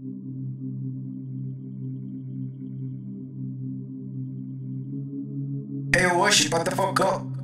Hey, o what the fuck up?